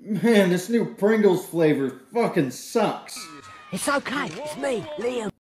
Man, this new Pringles flavor fucking sucks. It's okay. It's me, Liam.